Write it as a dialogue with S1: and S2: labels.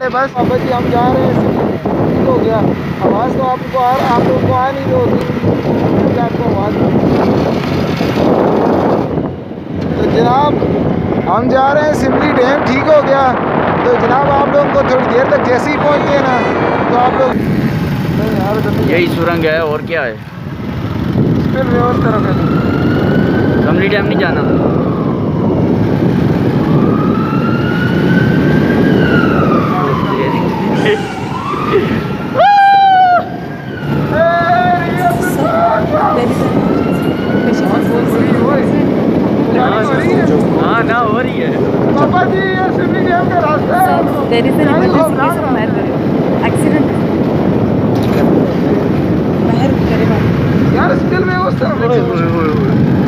S1: बस बाबा जी हम जा रहे हैं ठीक हो गया। आवाज़ तो आपको आ आप लोगों को आ नहीं होगी। आपको आवाज़ तो जनाब हम जा रहे हैं सिमली डैम ठीक हो गया। तो जनाब आप लोगों को थोड़ी देर तक जैसे ही पहुँचते हैं ना तो आप लोग
S2: यही सुरंग है और क्या है?
S1: फिर व्यवस्था रखें
S2: कमरी डैम नहीं जाना।
S1: Brasil me gusta.